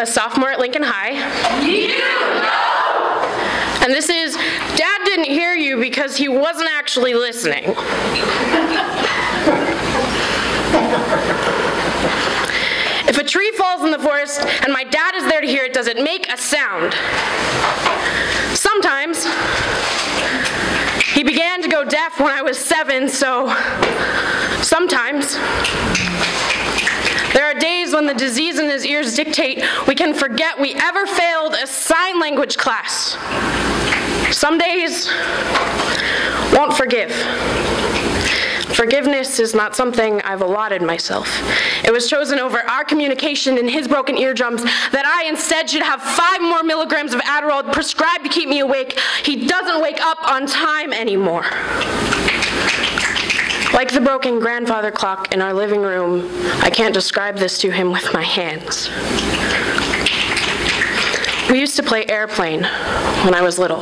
a sophomore at Lincoln High. You And this is Dad didn't hear you because he wasn't actually listening. If a tree falls in the forest and my dad is there to hear it, does it make a sound? Sometimes. He began to go deaf when I was seven, so sometimes. There are days when the disease in his ears dictate we can forget we ever failed a sign language class. Some days won't forgive. Forgiveness is not something I've allotted myself. It was chosen over our communication in his broken eardrums that I instead should have five more milligrams of Adderall prescribed to keep me awake. He doesn't wake up on time anymore. Like the broken grandfather clock in our living room, I can't describe this to him with my hands. We used to play airplane when I was little.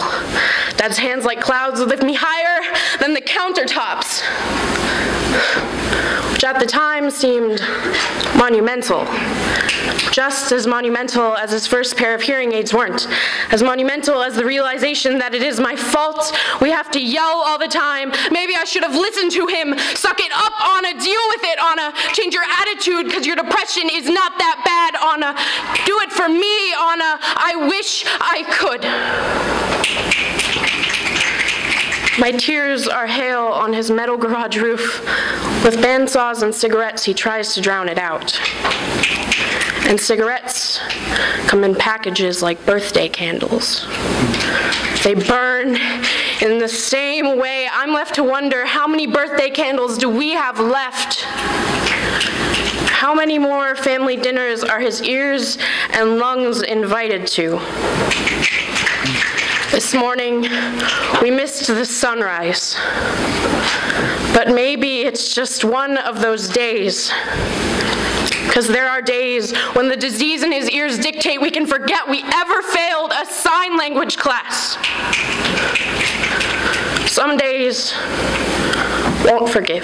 Dad's hands like clouds would lift me higher than the countertops, which at the time seemed monumental. Just as monumental as his first pair of hearing aids weren't. As monumental as the realization that it is my fault. We have to yell all the time. Maybe I should have listened to him. Suck it up, Anna. Deal with it, Anna. Change your attitude because your depression is not that bad, Anna. Do it for me, Anna. I wish I could. My tears are hail on his metal garage roof. With bandsaws and cigarettes, he tries to drown it out. And cigarettes come in packages like birthday candles. They burn in the same way. I'm left to wonder how many birthday candles do we have left? How many more family dinners are his ears and lungs invited to? This morning, we missed the sunrise. But maybe it's just one of those days. Because there are days when the disease in his ears dictate we can forget we ever failed a sign language class. Some days won't forgive.